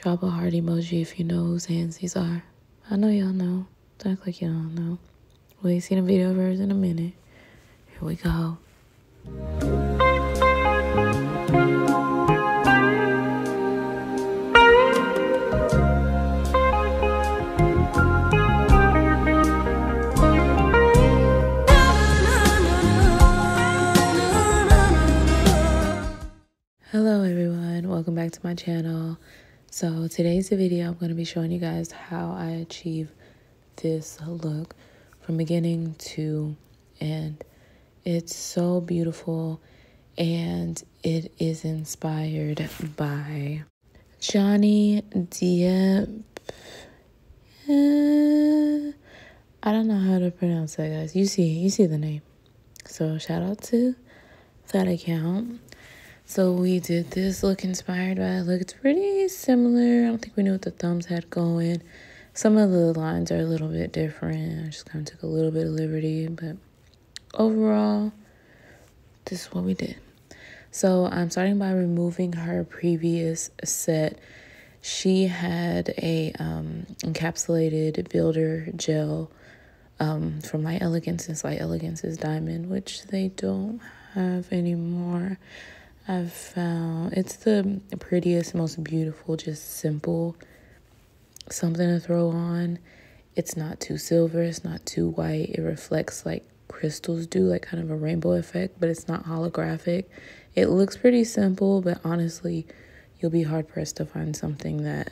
Drop a heart emoji if you know whose hands these are. I know y'all know. Don't act like y'all know. We ain't seen a video of hers in a minute. Here we go. Hello everyone, welcome back to my channel. So today's video I'm going to be showing you guys how I achieve this look from beginning to end. It's so beautiful and it is inspired by Johnny Depp. Uh, I don't know how to pronounce that guys. You see you see the name. So shout out to that account. So we did this look inspired by look. It's pretty similar. I don't think we knew what the thumbs had going. Some of the lines are a little bit different. I just kind of took a little bit of liberty, but overall, this is what we did. So I'm starting by removing her previous set. She had a um, encapsulated builder gel um, from Light Elegance and Light is diamond, which they don't have anymore. I've found it's the prettiest, most beautiful, just simple something to throw on. It's not too silver, it's not too white. It reflects like crystals do, like kind of a rainbow effect, but it's not holographic. It looks pretty simple, but honestly, you'll be hard pressed to find something that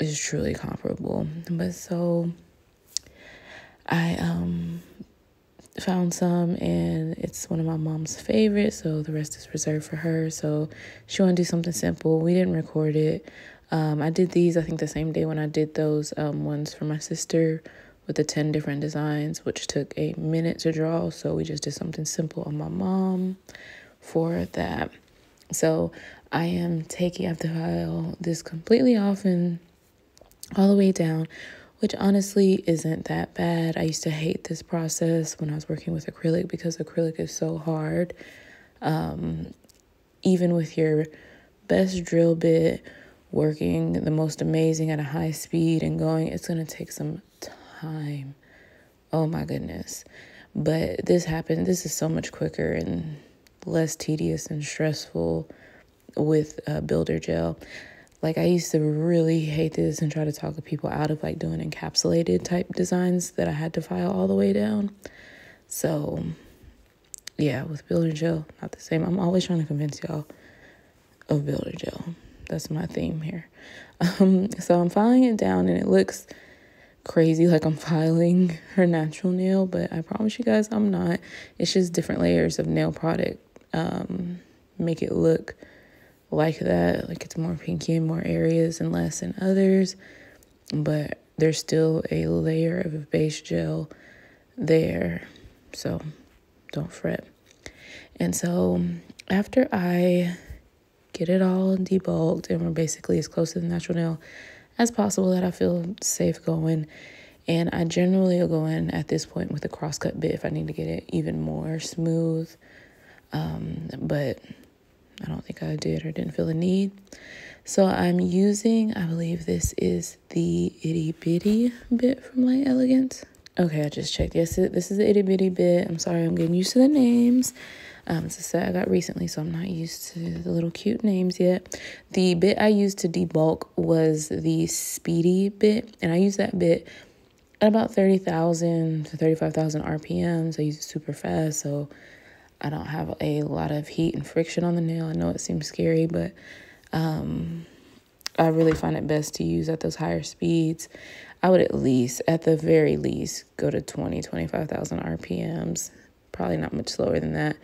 is truly comparable. But so I um found some and it's one of my mom's favorites so the rest is reserved for her. So she want to do something simple. We didn't record it. Um, i did these i think the same day when i did those um, ones for my sister with the 10 different designs which took a minute to draw. So we just did something simple on my mom for that. So i am taking I to file this completely off and all the way down which honestly isn't that bad. I used to hate this process when I was working with acrylic because acrylic is so hard. Um, even with your best drill bit working the most amazing at a high speed and going, it's going to take some time. Oh my goodness. But this happened, this is so much quicker and less tedious and stressful with uh, builder gel. Like I used to really hate this and try to talk people out of like doing encapsulated type designs that I had to file all the way down. So yeah, with builder gel, not the same. I'm always trying to convince y'all of builder gel. That's my theme here. Um, so I'm filing it down and it looks crazy like I'm filing her natural nail, but I promise you guys I'm not. It's just different layers of nail product um, make it look like that. Like it's more pinky in more areas and less in others. But there's still a layer of base gel there. So don't fret. And so after I get it all debulked and we're basically as close to the natural nail as possible that I feel safe going. And I generally will go in at this point with a crosscut bit if I need to get it even more smooth. Um, but I don't think I did or didn't feel the need. So I'm using, I believe this is the itty bitty bit from Light Elegance. Okay, I just checked. Yes, this is the itty bitty bit. I'm sorry, I'm getting used to the names. Um, it's a set I got recently, so I'm not used to the little cute names yet. The bit I used to debulk was the speedy bit, and I use that bit at about 30,000 to 35,000 RPMs. I use it super fast, so I don't have a lot of heat and friction on the nail. I know it seems scary, but um, I really find it best to use at those higher speeds. I would at least, at the very least, go to 20, 25,000 RPMs. Probably not much slower than that.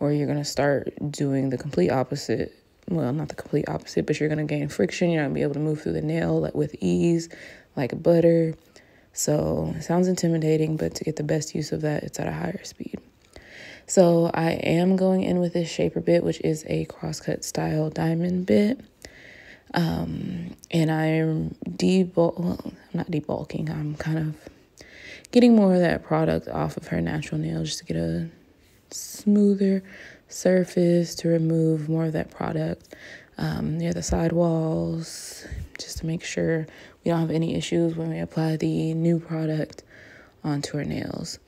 Or you're going to start doing the complete opposite. Well, not the complete opposite, but you're going to gain friction. You're not going to be able to move through the nail like, with ease, like butter. So it sounds intimidating, but to get the best use of that, it's at a higher speed. So I am going in with this shaper bit, which is a crosscut style diamond bit. Um, and I'm debulk, well, I'm not debulking, I'm kind of getting more of that product off of her natural nail just to get a smoother surface to remove more of that product. um, near the sidewalls just to make sure we don't have any issues when we apply the new product onto our nails.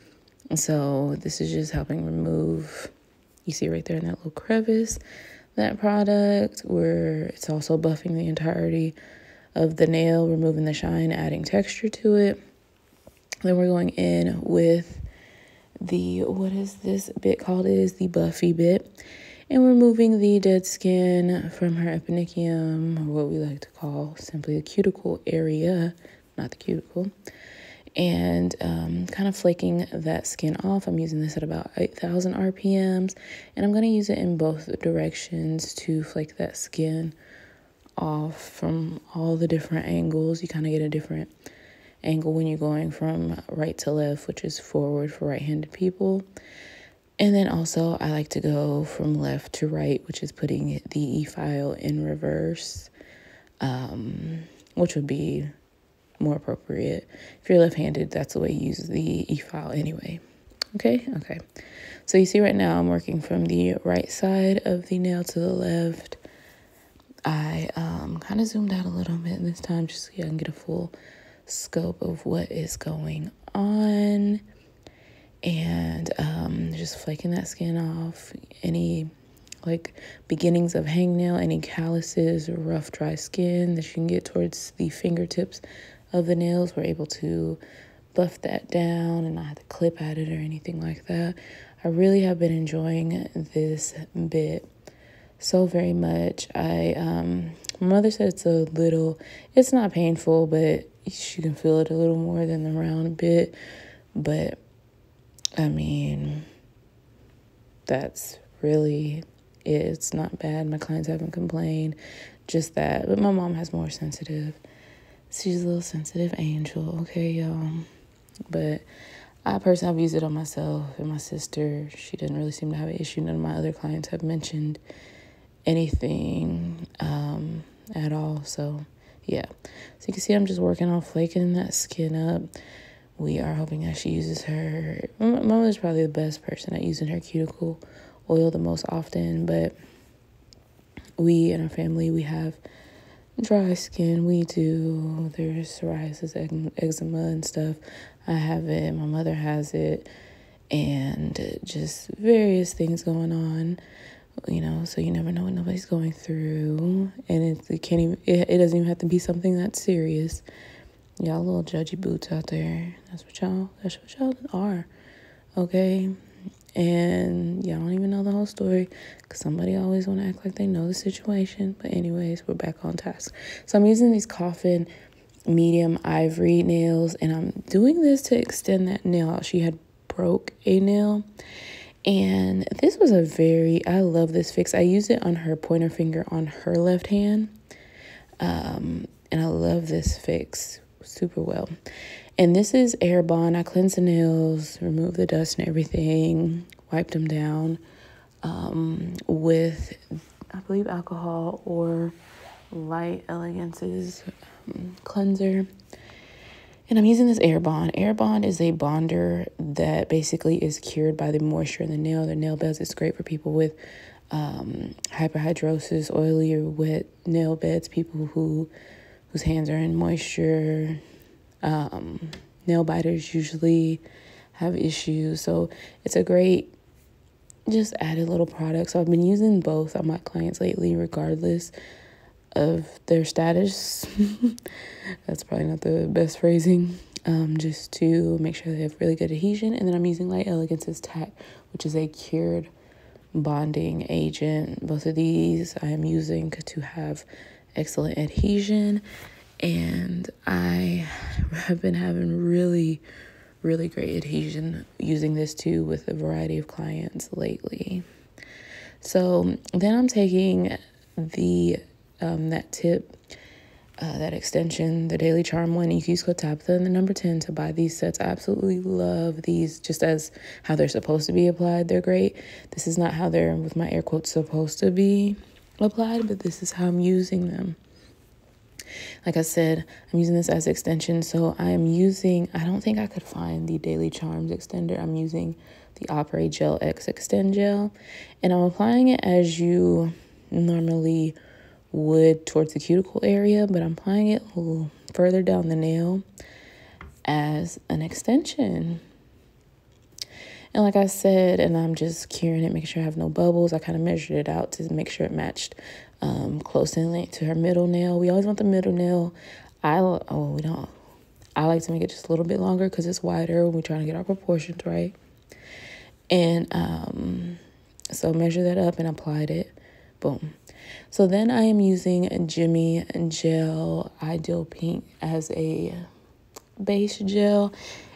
So this is just helping remove, you see right there in that little crevice, that product where it's also buffing the entirety of the nail, removing the shine, adding texture to it. Then we're going in with the, what is this bit called? It is the Buffy bit. And we're removing the dead skin from her eponychium, or what we like to call simply the cuticle area, not the cuticle. And um, kind of flaking that skin off. I'm using this at about 8,000 RPMs. And I'm going to use it in both directions to flake that skin off from all the different angles. You kind of get a different angle when you're going from right to left, which is forward for right handed people. And then also, I like to go from left to right, which is putting the E file in reverse, um, which would be more appropriate. If you're left handed, that's the way you use the E file anyway. Okay, okay. So you see, right now, I'm working from the right side of the nail to the left. I um, kind of zoomed out a little bit this time just so I can get a full scope of what is going on and um, just flaking that skin off. Any like beginnings of hangnail, any calluses rough, dry skin that you can get towards the fingertips of the nails, we're able to buff that down and not have to clip at it or anything like that. I really have been enjoying this bit so very much. I um my mother said it's a little it's not painful, but you can feel it a little more than the round bit. But I mean that's really it. It's not bad. My clients haven't complained. Just that. But my mom has more sensitive. She's a little sensitive angel, okay, y'all. But I personally have used it on myself and my sister. She didn't really seem to have an issue. None of my other clients have mentioned anything um, at all. So, yeah. So you can see I'm just working on flaking that skin up. We are hoping that she uses her. My mother's probably the best person at using her cuticle oil the most often, but we in our family we have dry skin. We do. There's psoriasis, eczema, and stuff. I have it. My mother has it, and just various things going on you know so you never know what nobody's going through and it, it can't even it, it doesn't even have to be something that serious y'all little judgy boots out there that's what y'all that's what y'all are okay and y'all don't even know the whole story because somebody always want to act like they know the situation but anyways we're back on task so i'm using these coffin medium ivory nails and i'm doing this to extend that nail she had broke a nail and this was a very, I love this fix. I use it on her pointer finger on her left hand. Um, and I love this fix super well. And this is Air Bond. I cleanse the nails, remove the dust and everything, wiped them down um, with, I believe, alcohol or Light Elegance's um, cleanser. And I'm using this Air Bond. Air Bond is a bonder that basically is cured by the moisture in the nail, the nail beds. It's great for people with um, hyperhidrosis, oily or wet nail beds, people who whose hands are in moisture. Um, nail biters usually have issues. So it's a great just added little product. So I've been using both on my clients lately, regardless of their status. That's probably not the best phrasing. Um, just to make sure they have really good adhesion. And then I'm using Light Elegance's Tack, which is a cured bonding agent. Both of these I am using to have excellent adhesion. And I have been having really, really great adhesion using this too with a variety of clients lately. So then I'm taking the um, that tip, uh, that extension, the Daily Charme one. Use code and the number 10 to buy these sets. I absolutely love these just as how they're supposed to be applied. They're great. This is not how they're, with my air quotes, supposed to be applied, but this is how I'm using them. Like I said, I'm using this as extension. So I'm using, I don't think I could find the Daily Charme's extender. I'm using the Apres Gel X Extend Gel. And I'm applying it as you normally would towards the cuticle area, but I'm applying it a little further down the nail as an extension. And like I said, and I'm just curing it, making sure I have no bubbles. I kind of measured it out to make sure it matched um, close in length to her middle nail. We always want the middle nail. I oh we don't. I like to make it just a little bit longer because it's wider when we're trying to get our proportions right. And um, so measure that up and applied it. Boom. So then I am using Jimmy Gel Ideal Pink as a base gel.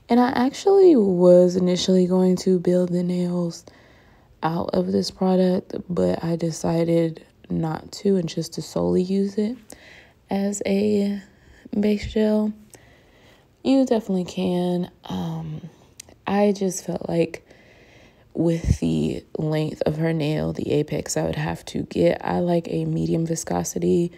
And I actually was initially going to build the nails out of this product, but I decided not to and just to solely use it as a base gel. You definitely can. Um, I just felt like with the length of her nail, the apex I would have to get, I like a medium viscosity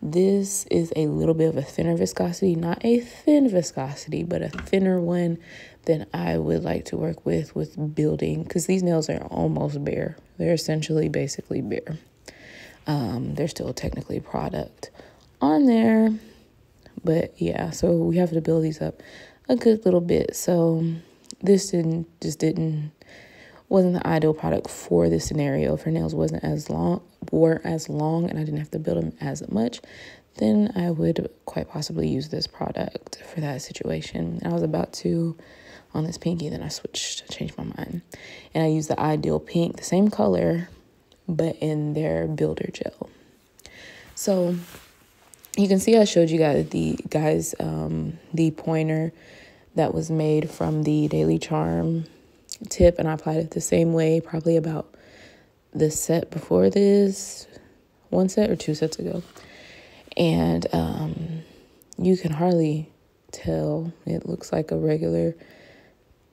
this is a little bit of a thinner viscosity, not a thin viscosity, but a thinner one than I would like to work with with building because these nails are almost bare. They're essentially basically bare. Um, they're still technically product on there, but yeah, so we have to build these up a good little bit. So this didn't just didn't wasn't the ideal product for this scenario. If her nails wasn't as long, weren't as long, and I didn't have to build them as much, then I would quite possibly use this product for that situation. I was about to on this pinky, then I switched, changed my mind, and I used the Ideal Pink, the same color, but in their builder gel. So you can see I showed you guys the guys um, the pointer that was made from the Daily Charme tip and I applied it the same way probably about the set before this one set or two sets ago. And um, you can hardly tell. It looks like a regular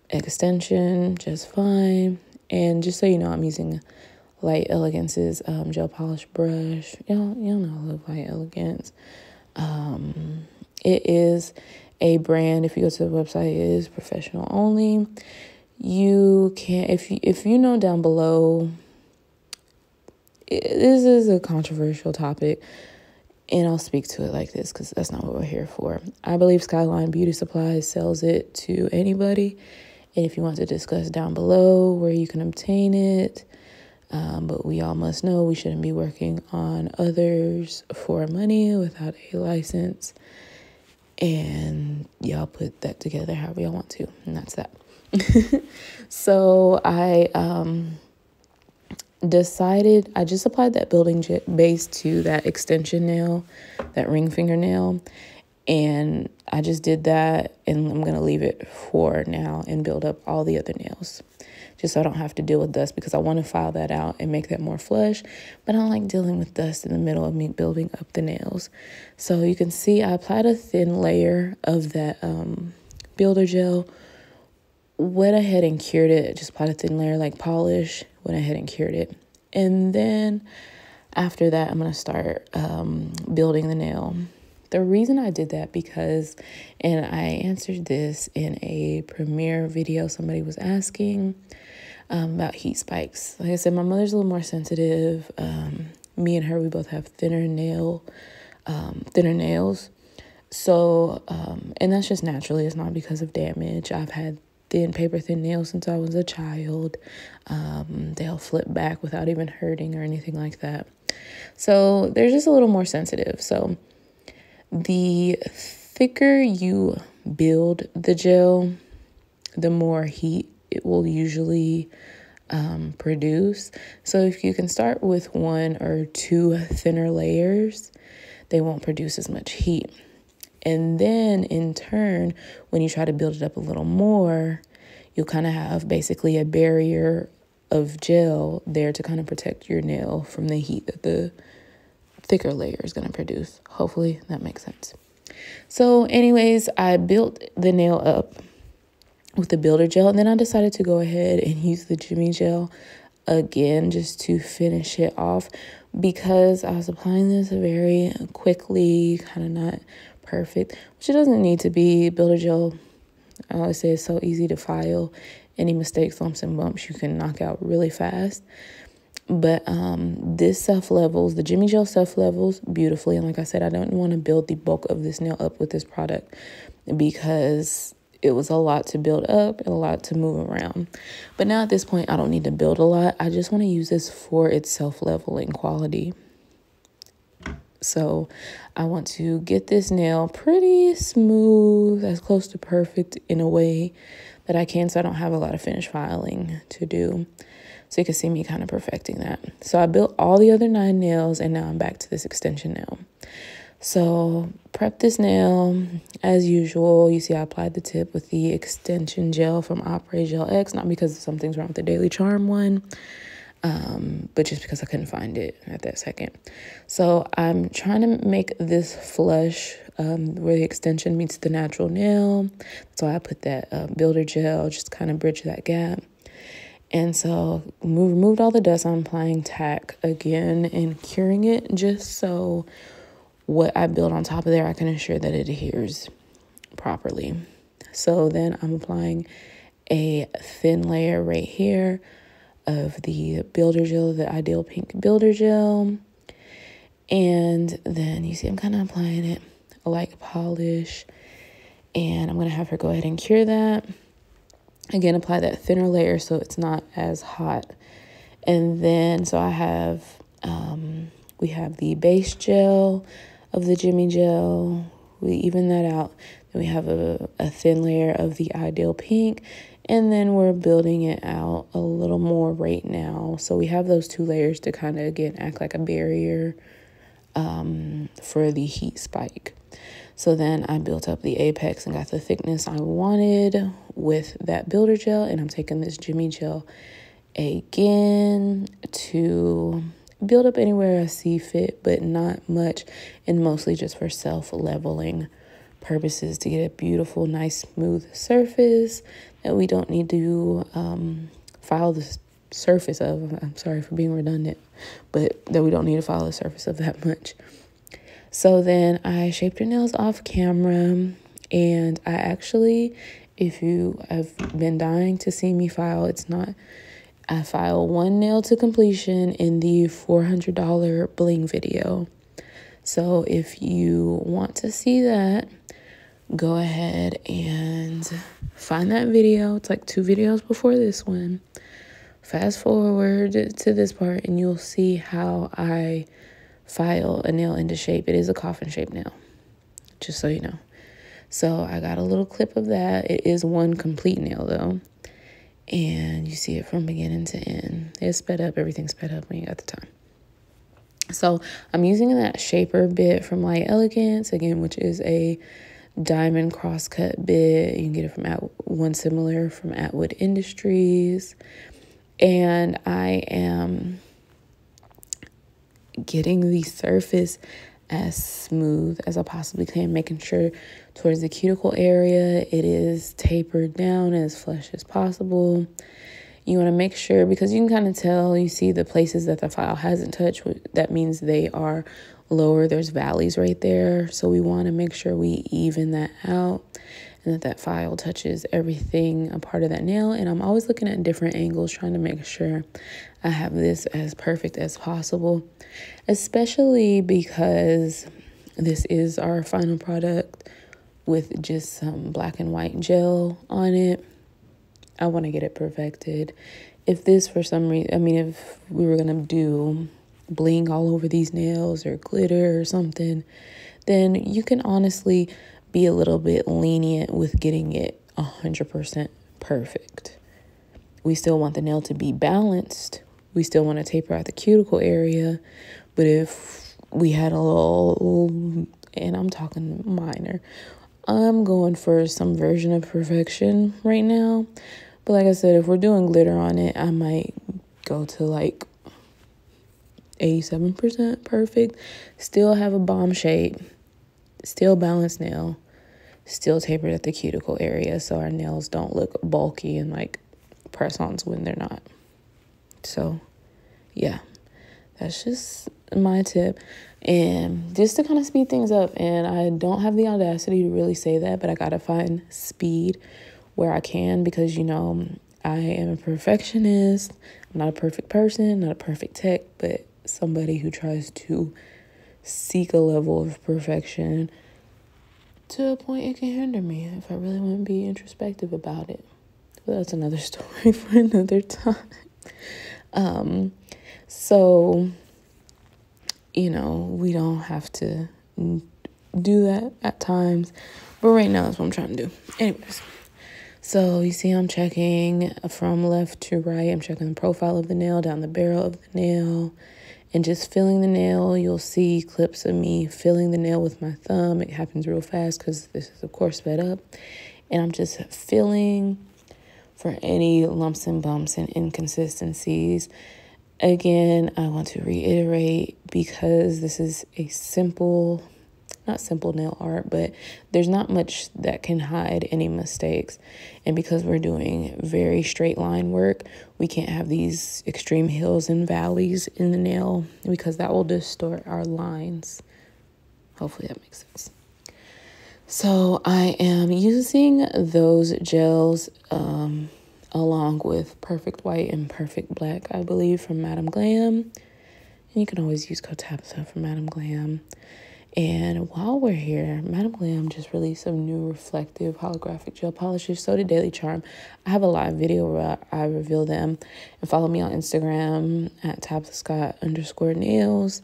extension just fine. And just so you know I'm using Light Elegance's um, gel polish brush y'all, y'all know I love Light Elegance um, it is a brand if you go to the website it is professional only you can if you if you know down below this is a controversial topic and I'll speak to it like this because that's not what we're here for. I believe Skyline Beauty Supplies sells it to anybody. And if you want to discuss down below where you can obtain it, um, but we all must know we shouldn't be working on others for money without a license. And y'all put that together however y'all want to. And that's that. so I um, decided, I just applied that building base to that extension nail, that ring fingernail. And I just did that and I'm going to leave it for now and build up all the other nails. Just so I don't have to deal with dust because I want to file that out and make that more flush. But I don't like dealing with dust in the middle of me building up the nails. So you can see I applied a thin layer of that um, builder gel went ahead and cured it, just applied a thin layer like polish, went ahead and cured it. And then after that, I'm going to start um, building the nail. The reason I did that because, and I answered this in a premiere video, somebody was asking um, about heat spikes. Like I said, my mother's a little more sensitive. Um, me and her, we both have thinner nail, um, thinner nails. So, um, and that's just naturally, it's not because of damage. I've had thin, paper thin nails since I was a child. Um, they'll flip back without even hurting or anything like that. So they're just a little more sensitive. So the thicker you build the gel, the more heat it will usually um, produce. So if you can start with one or two thinner layers, they won't produce as much heat. And then in turn, when you try to build it up a little more, you'll kind of have basically a barrier of gel there to kind of protect your nail from the heat that the thicker layer is going to produce. Hopefully that makes sense. So, anyways, I built the nail up with the builder gel and then I decided to go ahead and use the Jimmy gel again just to finish it off because I was applying this very quickly, kind of not perfect, which it doesn't need to be. Builder gel, I always say it's so easy to file. Any mistakes, lumps, and bumps you can knock out really fast. But um, this self levels, the Jimmy Gel self levels beautifully. And like I said, I don't want to build the bulk of this nail up with this product because it was a lot to build up and a lot to move around. But now at this point, I don't need to build a lot. I just want to use this for its self leveling quality. So I want to get this nail pretty smooth, as close to perfect in a way that I can so I don't have a lot of finish filing to do. So you can see me kind of perfecting that. So I built all the other nine nails and now I'm back to this extension nail. So prep this nail as usual. You see I applied the tip with the extension gel from Apres Gel X, not because something's wrong with the Daily Charme one, um, but just because I couldn't find it at that second. So I'm trying to make this flush um, where the extension meets the natural nail. So I put that uh, builder gel, just kind of bridge that gap. And so move, removed all the dust. I'm applying tack again and curing it just so what I build on top of there, I can ensure that it adheres properly. So then I'm applying a thin layer right here of the builder gel, the Ideal Pink builder gel. And then you see I'm kind of applying it like polish. And I'm going to have her go ahead and cure that. Again, apply that thinner layer so it's not as hot. And then, so I have, um, we have the base gel of the Jimmy Gel. We even that out. Then we have a, a thin layer of the Ideal Pink. And then we're building it out a little more right now. So we have those two layers to kind of, again, act like a barrier um, for the heat spike. So then I built up the apex and got the thickness I wanted with that builder gel. And I'm taking this Jimmy Gel again to build up anywhere I see fit, but not much, and mostly just for self leveling purposes to get a beautiful, nice, smooth surface that we don't need to um, file the surface of. I'm sorry for being redundant, but that we don't need to file the surface of that much. So then I shaped her nails off camera, and I actually, if you have been dying to see me file, it's not I file one nail to completion in the $400 bling video. So if you want to see that, go ahead and find that video. It's like two videos before this one. Fast forward to this part and you'll see how I file a nail into shape. It is a coffin shape nail, just so you know. So I got a little clip of that. It is one complete nail though and you see it from beginning to end. It's sped up, everything's sped up when you got the time. So I'm using that shaper bit from Light Elegance, again, which is a diamond crosscut bit. You can get it from At one similar from Atwood Industries. And I am getting the surface as smooth as I possibly can, making sure towards the cuticle area it is tapered down as flush as possible. You want to make sure because you can kind of tell, you see the places that the file hasn't touched, that means they are lower. There's valleys right there. So we want to make sure we even that out and that that file touches everything a part of that nail. And I'm always looking at different angles, trying to make sure I have this as perfect as possible, especially because this is our final product with just some black and white gel on it. I want to get it perfected. If this, for some reason, I mean, if we were going to do bling all over these nails or glitter or something, then you can honestly be a little bit lenient with getting it 100% perfect. We still want the nail to be balanced. We still want to taper out the cuticle area. But if we had a little, and I'm talking minor, I'm going for some version of perfection right now. But like I said, if we're doing glitter on it, I might go to like 87% perfect. Still have a bomb shape. Still balanced nail still tapered at the cuticle area so our nails don't look bulky and like press-ons when they're not. So, yeah, that's just my tip. And just to kind of speed things up, and I don't have the audacity to really say that, but I gotta find speed where I can because you know I am a perfectionist. I'm not a perfect person, not a perfect tech, but somebody who tries to seek a level of perfection to a point it can hinder me if I really want to be introspective about it. But that's another story for another time. Um, so, you know, we don't have to do that at times, but right now that's what I'm trying to do. Anyways, so you see, I'm checking from left to right. I'm checking the profile of the nail, down the barrel of the nail, and just filling the nail. You'll see clips of me filling the nail with my thumb. It happens real fast because this is, of course, sped up. And I'm just filling for any lumps and bumps and inconsistencies. Again, I want to reiterate because this is a simple, not simple nail art, but there's not much that can hide any mistakes. And because we're doing very straight line work, we can't have these extreme hills and valleys in the nail because that will distort our lines. Hopefully that makes sense. So I am using those gels um, along with Perfect White and Perfect Black, I believe, from Madam Glam. And you can always use Cotabsa from Madam Glam. And while we're here, Madam Glam just released some new reflective holographic gel polishes. So did Daily Charme. I have a live video where I reveal them. And follow me on Instagram at Tabytha Scott underscore nails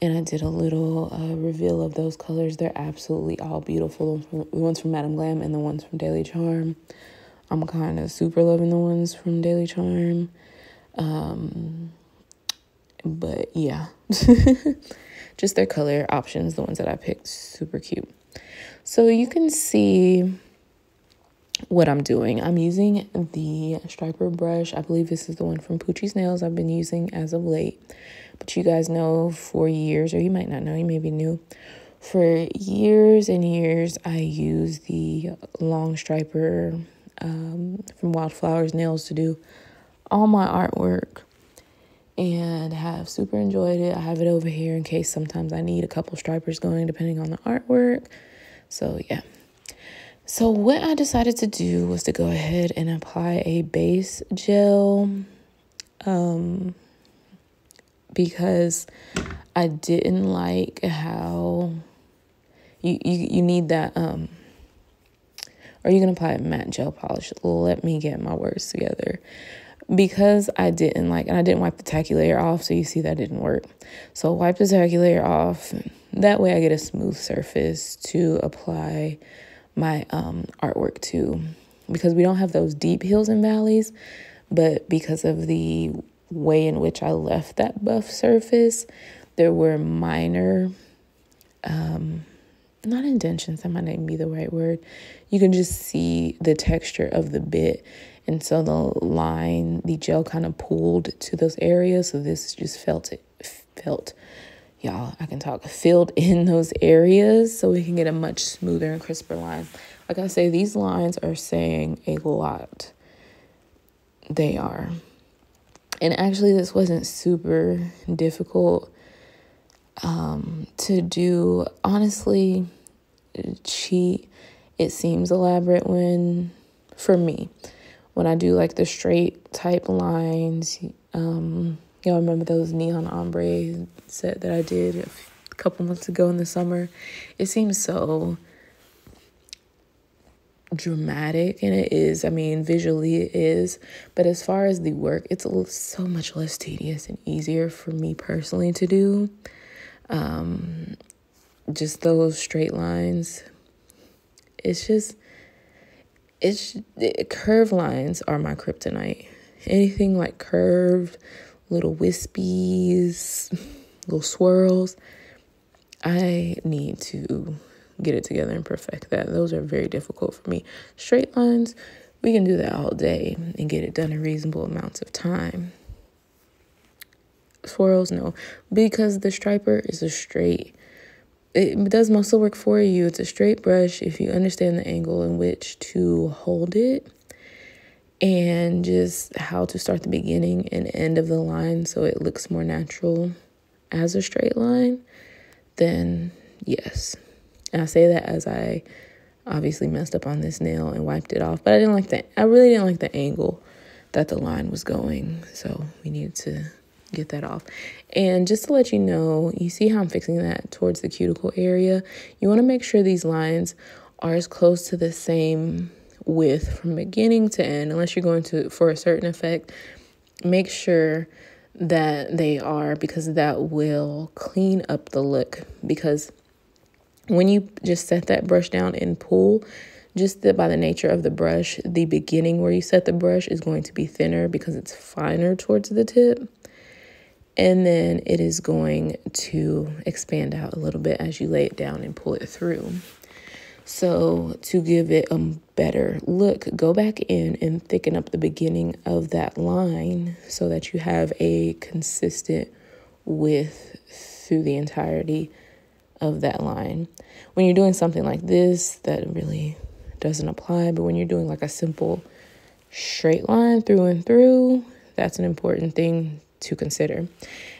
and I did a little uh, reveal of those colors. They're absolutely all beautiful. The ones from Madam Glam and the ones from Daily Charme. I'm kind of super loving the ones from Daily Charme. Um, but yeah, just their color options, the ones that I picked, super cute. So you can see what I'm doing. I'm using the striper brush. I believe this is the one from Poochie's Nails I've been using as of late. But you guys know for years, or you might not know, you may be new. For years and years, I use the long striper um, from Wildflowers Nails to do all my artwork and have super enjoyed it. I have it over here in case sometimes I need a couple stripers going depending on the artwork. So, yeah. So, what I decided to do was to go ahead and apply a base gel. Um, because I didn't like how you you, you need that um or you going to apply matte gel polish. Let me get my words together. Because I didn't like, and I didn't wipe the tacky layer off, so you see that didn't work. So wipe the tacky layer off. That way I get a smooth surface to apply my um, artwork to. Because we don't have those deep hills and valleys, but because of the way in which I left that buff surface, there were minor, um, not indentions, that might not be the right word. You can just see the texture of the bit. And so the line, the gel kind of pulled to those areas. So this just felt it, felt, y'all, I can talk, filled in those areas so we can get a much smoother and crisper line. Like I say, these lines are saying a lot. They are. And actually, this wasn't super difficult um, to do. Honestly, cheat, it seems elaborate when, for me, when I do like the straight type lines. Um, y'all remember those neon ombre set that I did a couple months ago in the summer? It seems so dramatic and it is i mean visually it is but as far as the work it's so much less tedious and easier for me personally to do um just those straight lines it's just it's it, curved lines are my kryptonite anything like curved little wispies little swirls i need to get it together and perfect that. Those are very difficult for me. Straight lines, we can do that all day and get it done in reasonable amounts of time. Swirls, no, because the striper is a straight. It does muscle work for you. It's a straight brush if you understand the angle in which to hold it and just how to start the beginning and end of the line so it looks more natural as a straight line, then yes. And I say that as I obviously messed up on this nail and wiped it off, but I didn't like that. I really didn't like the angle. that the line was going. So we needed to get that off. And just to let you know, you see how I'm fixing that towards the cuticle area? You want to make sure these lines are as close to the same width from beginning to end, unless you're going to for a certain effect. Make sure that they are because that will clean up the look because when you just set that brush down and pull just the, by the nature of the brush the beginning where you set the brush is going to be thinner because it's finer towards the tip and then it is going to expand out a little bit as you lay it down and pull it through so to give it a better look, go back in and thicken up the beginning of that line so that you have a consistent width through the entirety of that line. When you're doing something like this, that really doesn't apply, but when you're doing like a simple straight line through and through, that's an important thing to consider.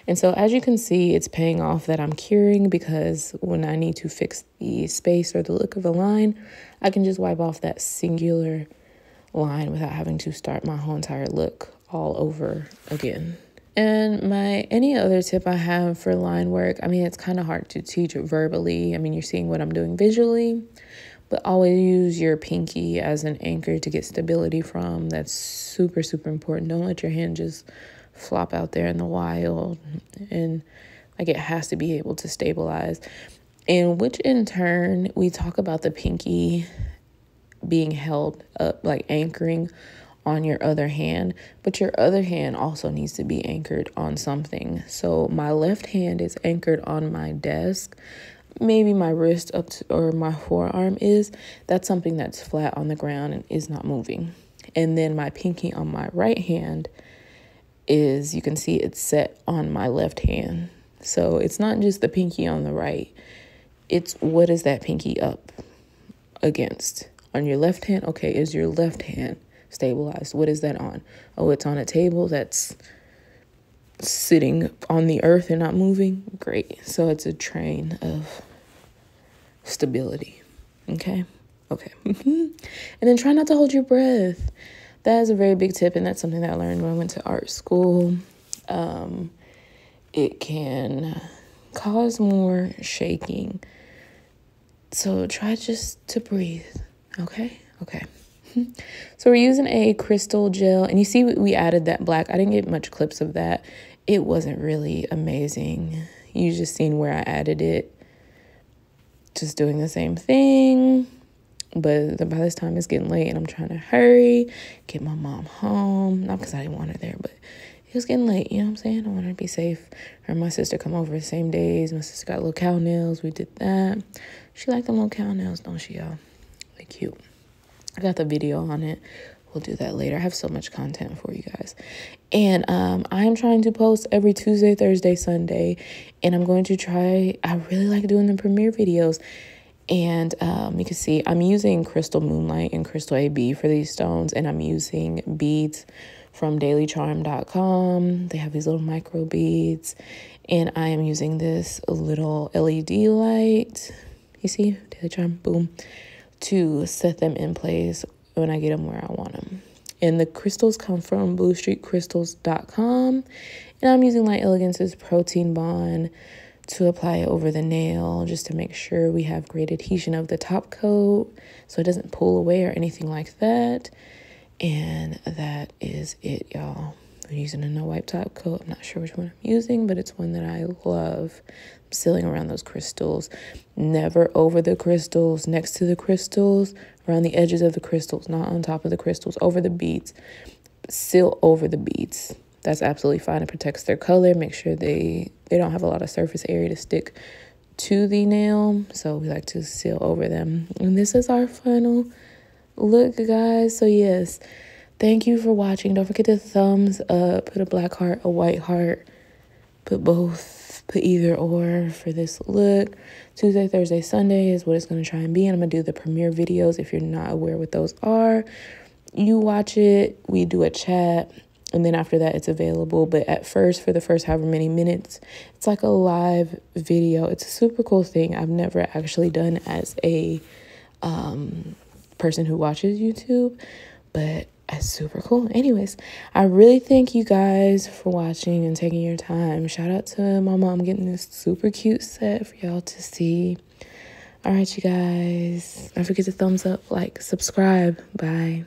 And so as you can see, it's paying off that I'm curing because when I need to fix the space or the look of a line, I can just wipe off that singular line without having to start my whole entire look all over again. And my any other tip I have for line work, I mean, it's kind of hard to teach verbally. I mean, you're seeing what I'm doing visually, but always use your pinky as an anchor to get stability from. That's super, super important. Don't let your hand just flop out there in the wild and like it has to be able to stabilize. And which in turn we talk about the pinky being held up like anchoring on your other hand but your other hand also needs to be anchored on something. So my left hand is anchored on my desk. Maybe my wrist up to, or my forearm is. That's something that's flat on the ground and is not moving. And then my pinky on my right hand is you can see it's set on my left hand. So it's not just the pinky on the right. It's what is that pinky up against? On your left hand, okay, is your left hand stabilized? What is that on? Oh, it's on a table that's sitting on the earth and not moving. Great. So it's a train of stability. Okay? Okay. and then try not to hold your breath that is a very big tip, and that's something that I learned when I went to art school. Um, it can cause more shaking. So try just to breathe. Okay? Okay. so we're using a crystal gel, and you see we added that black. I didn't get much clips of that. It wasn't really amazing. You just seen where I added it. Just doing the same thing. But by this time, it's getting late and I'm trying to hurry, get my mom home. Not because I didn't want her there, but it was getting late. You know what I'm saying? I want her to be safe. Her and my sister come over the same days. My sister got little cow nails. We did that. She liked them little cow nails, don't she, y'all? They cute. I got the video on it. We'll do that later. I have so much content for you guys. And um, I'm trying to post every Tuesday, Thursday, Sunday. And I'm going to try, I really like doing the premiere videos. And um, you can see I'm using Crystal Moonlight and Crystal AB for these stones, and I'm using beads from dailycharme.com. They have these little micro beads, and I am using this little LED light. You see, Daily Charme, boom, to set them in place when I get them where I want them. And the crystals come from bluestreetcrystals.com, and I'm using Light Elegance's Protein Bond to apply over the nail just to make sure we have great adhesion of the top coat so it doesn't pull away or anything like that. And that is it, y'all. I'm using a no wipe top coat. I'm not sure which one I'm using, but it's one that I love. I'm sealing around those crystals. Never over the crystals, next to the crystals, around the edges of the crystals, not on top of the crystals, over the beads. Seal over the beads that's absolutely fine. It protects their color. Make sure they they don't have a lot of surface area to stick to the nail. So we like to seal over them. And this is our final look, guys. So yes, thank you for watching. Don't forget to thumbs up, put a black heart, a white heart, put both, put either or for this look. Tuesday, Thursday, Sunday is what it's going to try and be. And I'm going to do the premiere videos if you're not aware what those are. You watch it, we do a chat and then after that it's available but at first for the first however many minutes it's like a live video it's a super cool thing i've never actually done as a um, person who watches youtube but it's super cool. Anyways, I really thank you guys for watching and taking your time. Shout out to my mom getting this super cute set for y'all to see. All right, you guys. Don't forget to thumbs up, like, subscribe. Bye.